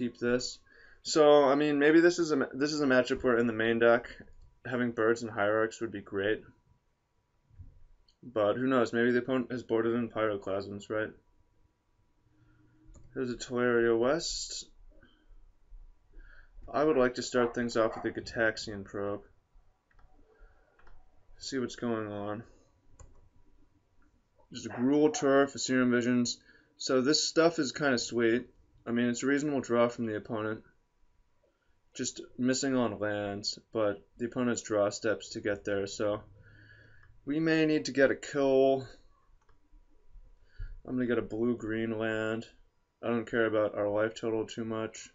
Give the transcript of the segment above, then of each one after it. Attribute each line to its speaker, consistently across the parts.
Speaker 1: keep this. So I mean, maybe this is a this is a matchup where in the main deck, having birds and hierarchs would be great. But who knows? Maybe the opponent has boarded in pyroclasms, right? There's a Tolaria West. I would like to start things off with a Gitaxian probe. See what's going on. There's a Gruul Turf, Serum Visions. So this stuff is kind of sweet. I mean, it's a reasonable draw from the opponent. Just missing on lands, but the opponent's draw steps to get there, so we may need to get a kill. I'm going to get a blue-green land. I don't care about our life total too much.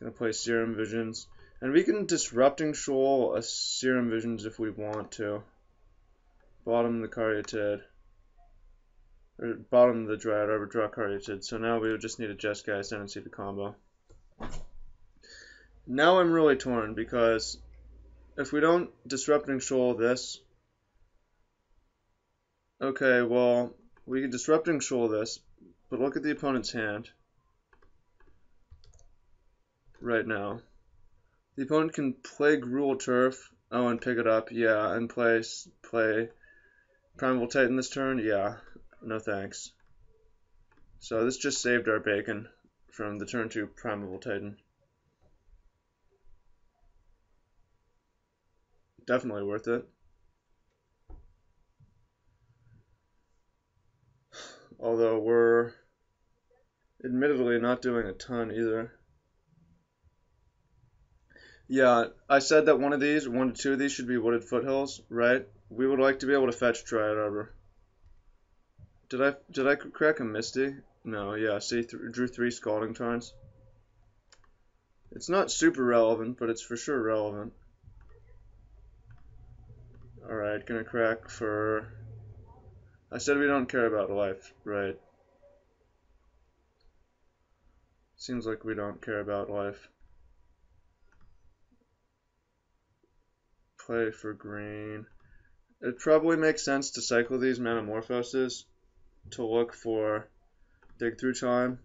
Speaker 1: Gonna play Serum Visions. And we can Disrupting Shoal a Serum Visions if we want to. Bottom the Caryatid. Bottom of the Dryad Arbor, draw Caryatid. So now we would just need a Jeskai Ascendancy to combo. Now I'm really torn because if we don't Disrupting Shoal this, okay, well, we can Disrupting Shoal this, but look at the opponent's hand right now. The opponent can play Gruul Turf, oh, and pick it up, yeah, and play, play Primeval Titan this turn, yeah, no thanks. So this just saved our bacon from the turn 2 Primeval Titan. Definitely worth it. Although we're admittedly not doing a ton either. Yeah, I said that one of these, one to two of these should be wooded foothills, right? We would like to be able to fetch Dryad Arbor. Did I did I crack a Misty? No, yeah, see, th drew three Scalding Tarns. It's not super relevant, but it's for sure relevant. Alright, gonna crack for... I said we don't care about life, right? Seems like we don't care about life. Play for green. It probably makes sense to cycle these Manamorphoses to look for dig through time.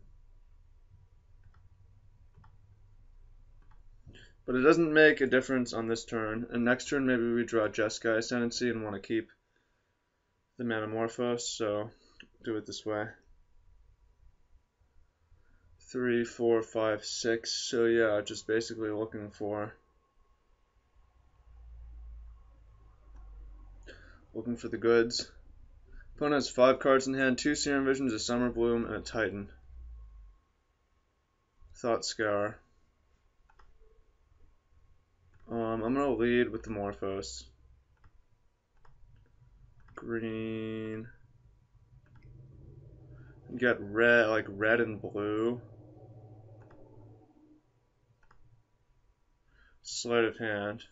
Speaker 1: But it doesn't make a difference on this turn. And next turn maybe we draw Jeskai Ascendancy and want to keep the Manamorphose, so do it this way three, four, five, six. So yeah, just basically looking for looking for the goods. Opponent has five cards in hand, two Serum Visions, a Summer Bloom, and a Titan. Thought Scour. Um, I'm gonna lead with the Morphos. Green. Get red, like red and blue. Sleight of hand.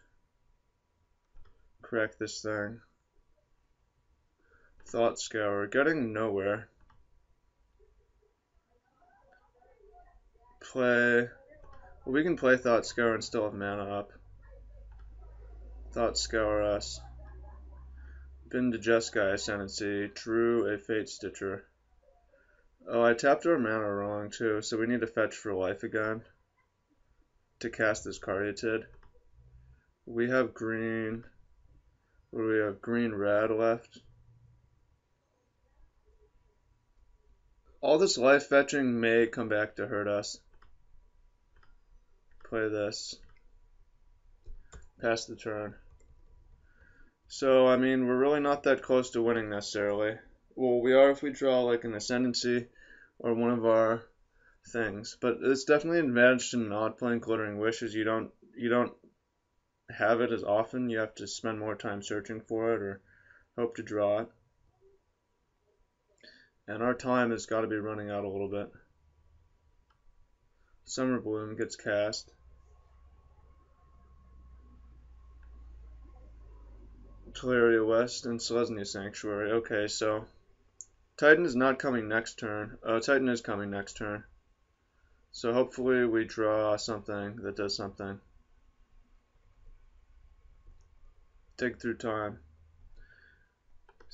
Speaker 1: Correct this thing. Thought Scour. Getting nowhere. Play. Well, we can play Thought Scour and still have mana up. Thought Scour us. Been to Jeskai Ascendancy. Drew a Fate Stitcher. Oh, I tapped our mana wrong too, so we need to fetch for life again to cast this Caryatid. We have green. What do we have? Green red left. All this life fetching may come back to hurt us. Play this. Pass the turn. So, I mean, we're really not that close to winning necessarily. Well, we are if we draw like an Ascendancy or one of our things. But it's definitely an advantage to not playing Glittering Wishes. You don't you don't have it as often. You have to spend more time searching for it or hope to draw it. And our time has got to be running out a little bit. Summer Bloom gets cast. Tolaria West and Selesnya Sanctuary. Okay, so Titan is not coming next turn. Uh, Titan is coming next turn. So hopefully we draw something that does something. Dig through time.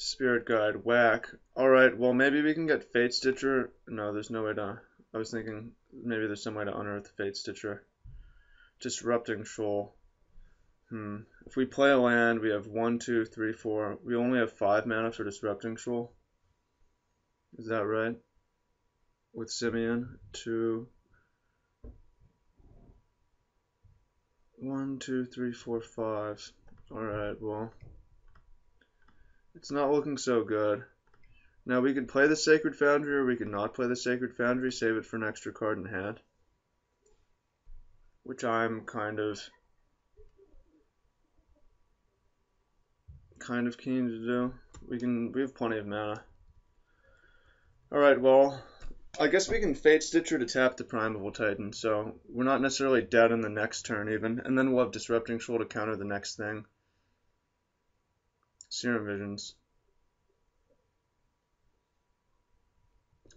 Speaker 1: Spirit Guide, whack. Alright, well maybe we can get Fate Stitcher. No, there's no way to I was thinking maybe there's some way to unearth Fate Stitcher. Disrupting Shoal. Hmm. If we play a land, we have one, two, three, four. We only have five mana for Disrupting Shoal. Is that right? With Simian, two, one, two, three, four, five. Alright, well, it's not looking so good. Now we could play the Sacred Foundry or we could not play the Sacred Foundry, save it for an extra card in hand. Which I'm kind of kind of keen to do. We can we have plenty of mana. Alright, well, I guess we can Fate Stitcher to tap the Primeval Titan, so we're not necessarily dead in the next turn even, and then we'll have Disrupting Shoal to counter the next thing. Serum Visions.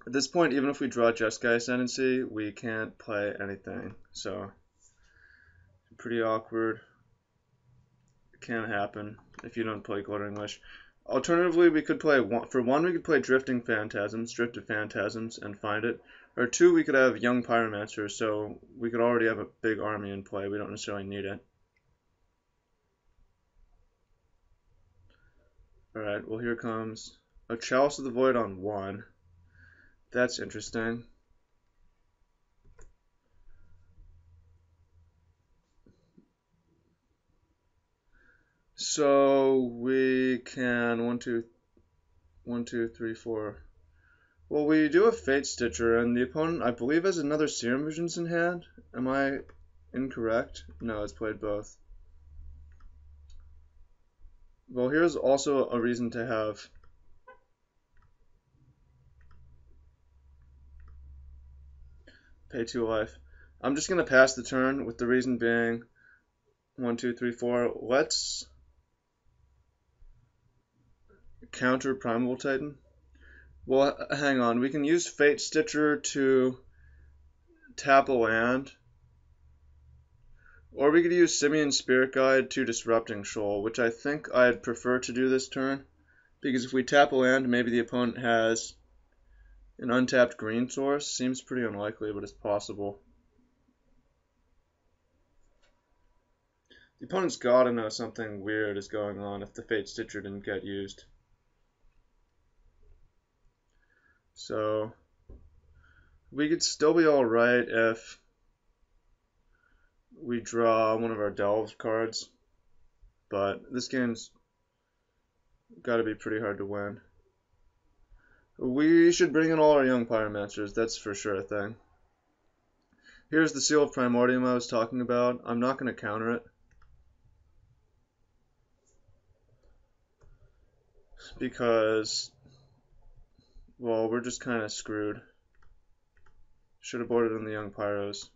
Speaker 1: At this point, even if we draw Jeskai Ascendancy, we can't play anything, so pretty awkward. It can't happen if you don't play Glittering Wish. Alternatively, we could play one, for one we could play Drifting Phantasms, Drifted Phantasms, and find it. Or two, we could have Young Pyromancer, so we could already have a big army in play. We don't necessarily need it. Alright, well here comes a Chalice of the Void on one. That's interesting. So we can one, two, one, two, three, four. Well, we do a Fate Stitcher, and the opponent, I believe, has another Serum Visions in hand. Am I incorrect? No, it's played both. Well, here's also a reason to have pay two life. I'm just going to pass the turn with the reason being one, two, three, four. Let's counter Primal Titan. Well, hang on. We can use Fate Stitcher to tap a land or we could use Simian Spirit Guide to Disrupting Shoal, which I think I'd prefer to do this turn. Because if we tap a land, maybe the opponent has an untapped green source. Seems pretty unlikely, but it's possible. The opponent's gotta know something weird is going on if the Fate Stitcher didn't get used. So, we could still be alright if we draw one of our Delve cards, but this game's got to be pretty hard to win. We should bring in all our young Pyromancers, that's for sure a thing. Here's the Seal of Primordium I was talking about. I'm not going to counter it. Because, well, we're just kind of screwed. Should have boarded in the Young Pyros.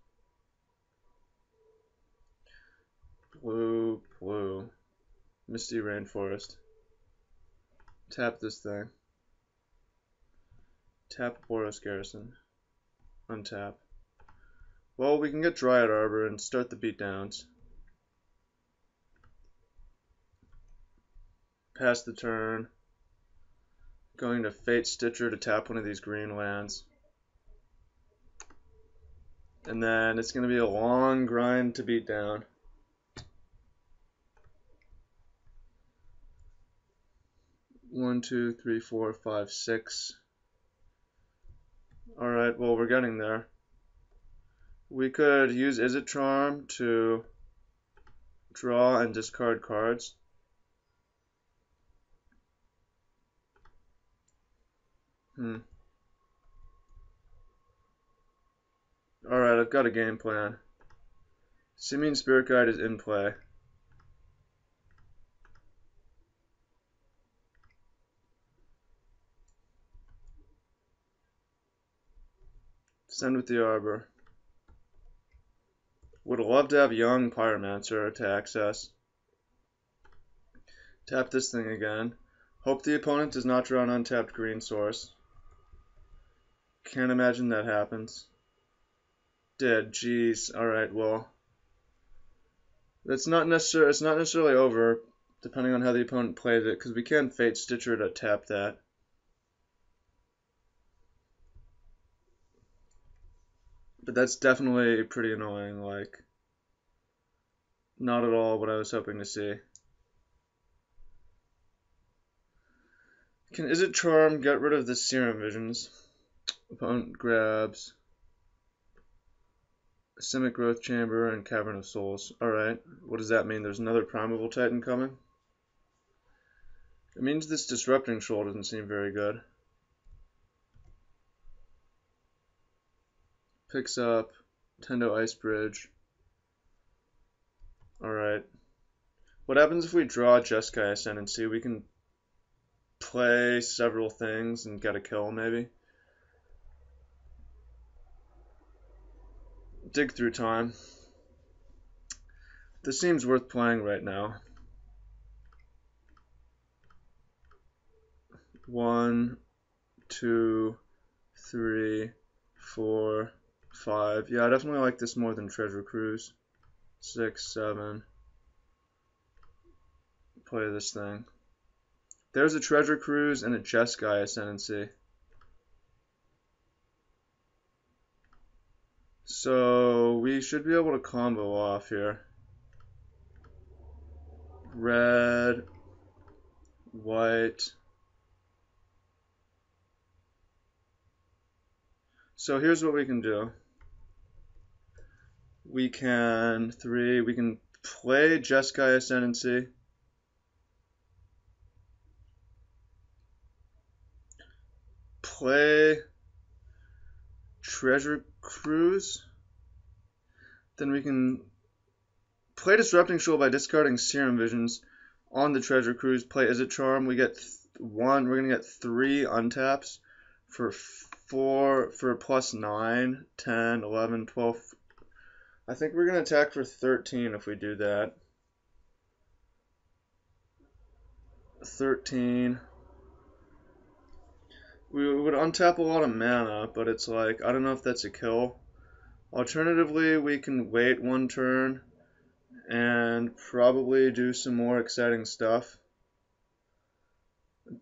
Speaker 1: Blue, blue. Misty Rainforest. Tap this thing. Tap Boros Garrison. Untap. Well, we can get Dryad Arbor and start the beatdowns. Pass the turn. Going to Fate Stitcher to tap one of these green lands. And then it's going to be a long grind to beat down. One, two, three, four, five, six. Alright, well, we're getting there. We could use Izzet Charm to draw and discard cards. Hmm. Alright, I've got a game plan. Simian Spirit Guide is in play. Send with the Arbor. Would love to have Young Pyromancer to access. Tap this thing again. Hope the opponent does not draw an untapped green source. Can't imagine that happens. Dead. Jeez. Alright, well. That's not it's not necessarily over, depending on how the opponent plays it, because we can Fate Stitcher to tap that. But that's definitely pretty annoying, like, not at all what I was hoping to see. Can Izzet Charm get rid of the Serum Visions? Opponent grabs Simic Growth Chamber and Cavern of Souls. Alright, what does that mean? There's another Primeval Titan coming? It means this Disrupting Shoal doesn't seem very good. Picks up Tendo Ice Bridge. Alright. What happens if we draw Jeskai Ascendancy? We can play several things and get a kill, maybe. dig through time. This seems worth playing right now. One, two, three, four, five. Yeah, I definitely like this more than Treasure Cruise. Six, seven. Play this thing. There's a Treasure Cruise and a Jeskai Ascendancy. So we should be able to combo off here. Red, white. So here's what we can do. We can, three, we can play Jeskai Ascendancy. Play Treasure Cruise. Then we can play Disrupting Shoal by discarding Serum Visions on the Treasure Cruise. Play Izzet Charm. We get one. We're gonna get three untaps for four for plus 9, 10, 11, 12. I think we're gonna attack for 13 if we do that. 13. We would untap a lot of mana, but it's like, I don't know if that's a kill. Alternatively, we can wait one turn and probably do some more exciting stuff.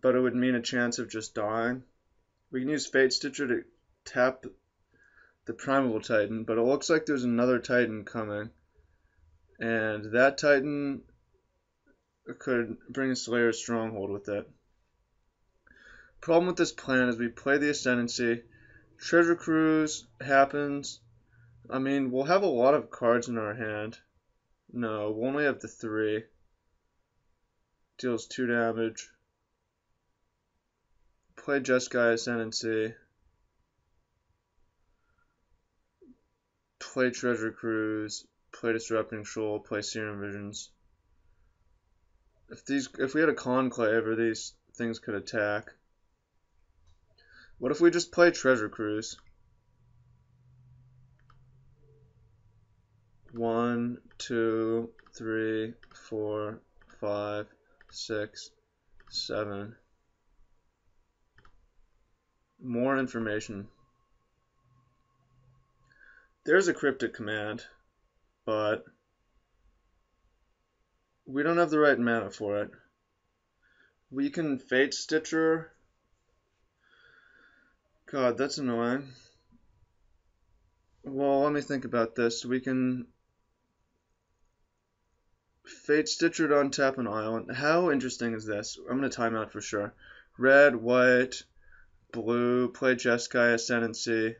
Speaker 1: But it would mean a chance of just dying. We can use Fate Stitcher to tap the Primeval Titan, but it looks like there's another Titan coming. And that Titan could bring a Slayer Stronghold with it. Problem with this plan is we play the Ascendancy, Treasure Cruise happens, I mean, we'll have a lot of cards in our hand. No, we'll only have the three. Deals two damage. Play Jeskai Ascendancy. Play Treasure Cruise. Play Disrupting Shoal. Play Serum Visions. If these, if we had a Conclave, or these things could attack. What if we just play Treasure Cruise? one, two, three, four, five, six, seven. More information. There's a cryptic command, but we don't have the right mana for it. We can Fate Stitcher. God, that's annoying. Well, let me think about this. We can Fate Stitcher on tap an island. How interesting is this? I'm going to time out for sure. Red, white, blue, play Jeskai Ascendancy,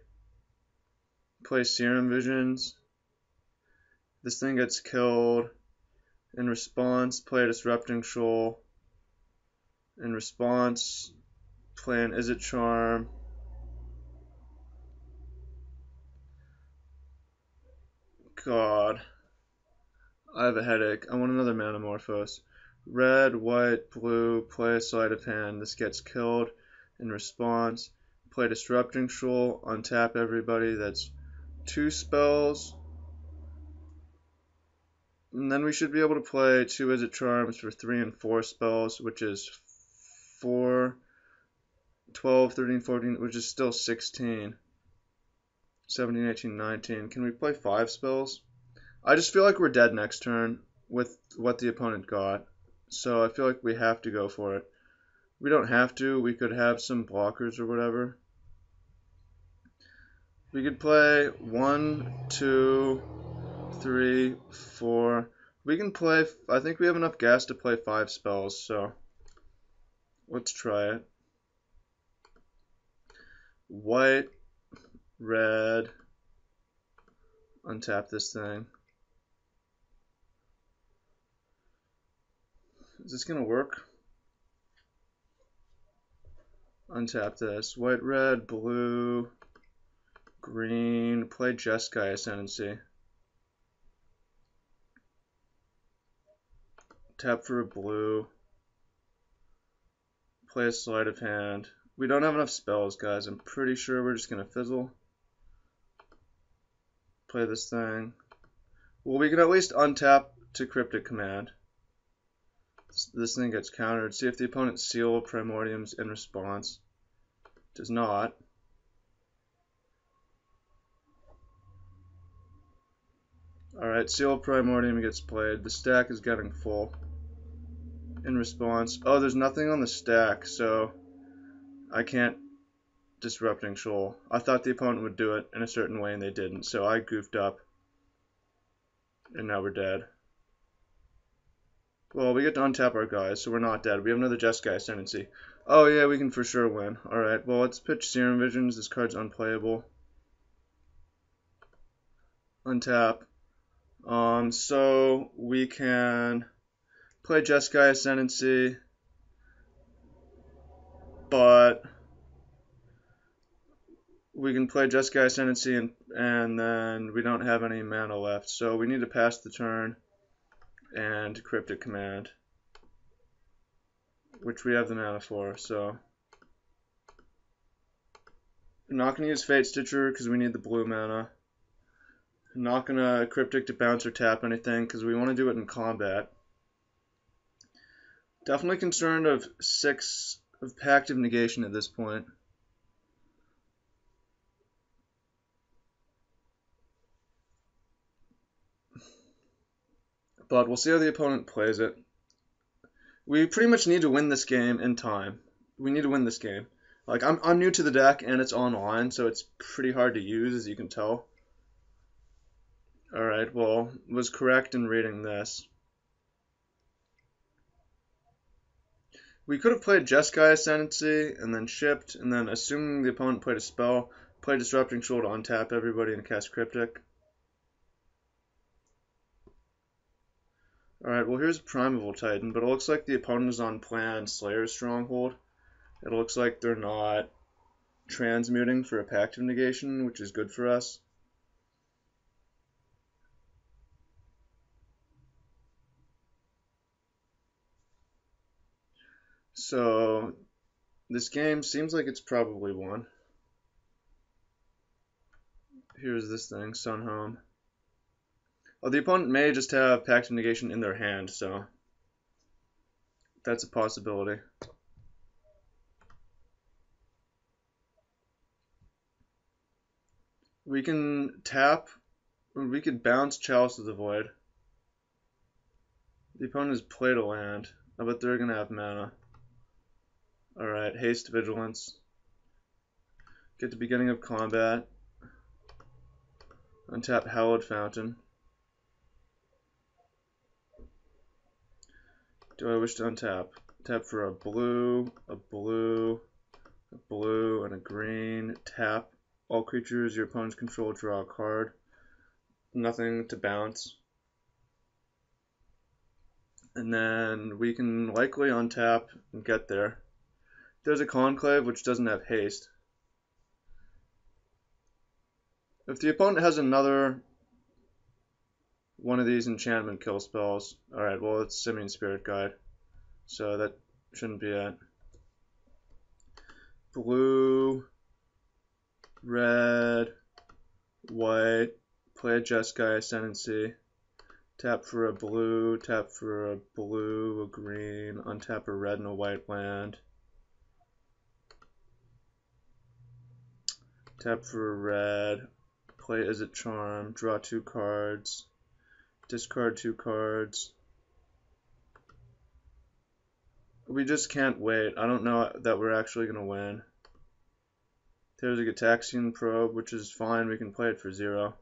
Speaker 1: play Serum Visions. This thing gets killed. In response, play a Disrupting Shoal. In response, play an Izzet Charm. God. I have a headache. I want another Manamorphose. Red, white, blue, play a sleight of hand. This gets killed in response. Play Disrupting Shoal, untap everybody. That's two spells. And then we should be able to play two Izzet Charms for three and four spells, which is 4, 12, 13, 14, which is still 16. 17, 18, 19. Can we play five spells? I just feel like we're dead next turn with what the opponent got. So I feel like we have to go for it. We don't have to. We could have some blockers or whatever. We could play one, two, three, four. We can play, I think we have enough gas to play five spells, so let's try it. White, red, untap this thing. Is this gonna work? Untap this. White, red, blue, green. Play Jeskai Ascendancy. Tap for a blue. Play a sleight of hand. We don't have enough spells, guys. I'm pretty sure we're just going to fizzle. Play this thing. Well, we can at least untap to Cryptic Command. This thing gets countered. See if the opponent seal Primordiums in response. Does not. Alright, Seal Primordium gets played. The stack is getting full. In response. Oh, there's nothing on the stack, so I can't Disrupting Shoal. I thought the opponent would do it in a certain way and they didn't, so I goofed up. And now we're dead. Well, we get to untap our guys, so we're not dead. We have another Jeskai Ascendancy. Oh yeah, we can for sure win. Alright, well let's pitch Serum Visions. This card's unplayable. Untap. Um, so we can play Jeskai Ascendancy, but we can play Jeskai Ascendancy and, and then we don't have any mana left. So we need to pass the turn and Cryptic Command, which we have the mana for. So I'm not going to use Fate Stitcher because we need the blue mana. Not going to Cryptic to bounce or tap anything because we want to do it in combat. Definitely concerned of six of Pact of Negation at this point. But we'll see how the opponent plays it. We pretty much need to win this game in time. We need to win this game. Like I'm I'm new to the deck and it's online, so it's pretty hard to use as you can tell. Alright, well, was correct in reading this. We could have played Jeskai Ascendancy and then shipped, and then assuming the opponent played a spell, play Disrupting Shoal to untap everybody and cast Cryptic. Alright, well here's Primeval Titan, but it looks like the opponent is on plan Slayer's Stronghold. It looks like they're not transmuting for a Pact of Negation, which is good for us. So this game seems like it's probably won. Here's this thing, Sunhome. Oh, the opponent may just have Pact of Negation in their hand, so that's a possibility. We can tap, we could bounce Chalice of the Void. The opponent has played a land. I bet they're going to have mana. Alright, haste vigilance. Get the beginning of combat. Untap Hallowed Fountain. Do I wish to untap? Tap for a blue, a blue, a blue, and a green. Tap. All creatures your opponents control draw a card. Nothing to bounce. And then we can likely untap and get there. There's a conclave which doesn't have haste. If the opponent has another one of these enchantment kill spells, alright, well it's Simian Spirit Guide. So that shouldn't be it. Blue, red, white, play a Jeskai Ascendancy. Tap for a blue, tap for a blue, a green, untap a red and a white land. Tap for a red. Play Izzet Charm. Draw two cards. Discard two cards. We just can't wait. I don't know that we're actually going to win. There's a Gitaxian probe, which is fine. We can play it for zero.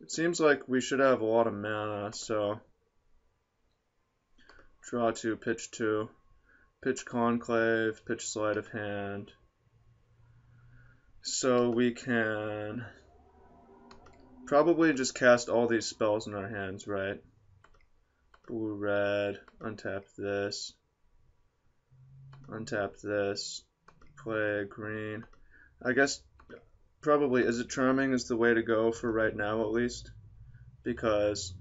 Speaker 1: It seems like we should have a lot of mana, so draw two, pitch two, pitch conclave, pitch sleight of hand. So we can probably just cast all these spells in our hands, right? Blue, red, untap this, untap this, play green. I guess probably Izzet Charming is the way to go for right now at least because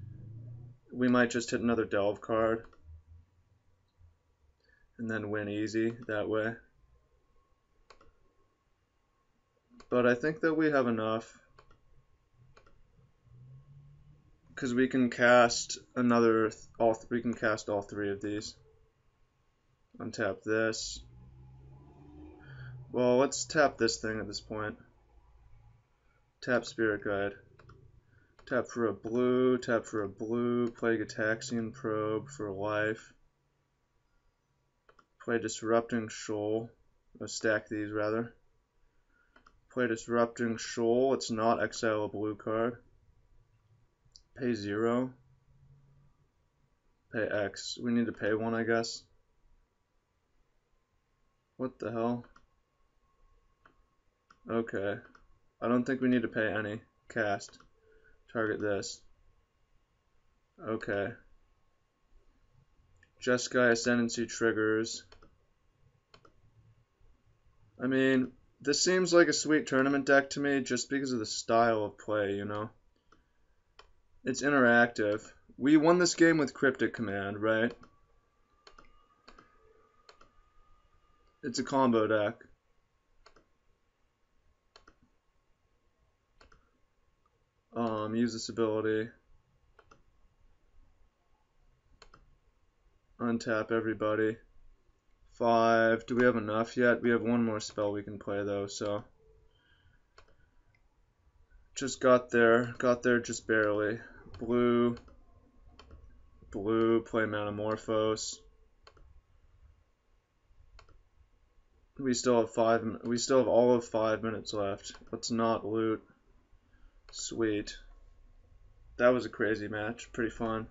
Speaker 1: we might just hit another delve card and then win easy that way but I think that we have enough because we can cast another all we can cast all three of these untap this well let's tap this thing at this point Tap Spirit Guide. Tap for a blue, tap for a blue, play Gitaxian Probe for life. Play Disrupting Shoal. Or stack these rather. Play Disrupting Shoal. It's not exile a blue card. Pay zero. Pay X. We need to pay one, I guess. What the hell? Okay. I don't think we need to pay any. Cast. Target this. Okay. Jeskai Ascendancy triggers. I mean, this seems like a sweet tournament deck to me just because of the style of play, you know? It's interactive. We won this game with Cryptic Command, right? It's a combo deck. Um, use this ability. Untap everybody. Five. Do we have enough yet? We have one more spell we can play though, so. Just got there. Got there just barely. Blue. Blue. Play Manamorphose. We still have five. We still have all of five minutes left. Let's not loot. Sweet. That was a crazy match. Pretty fun.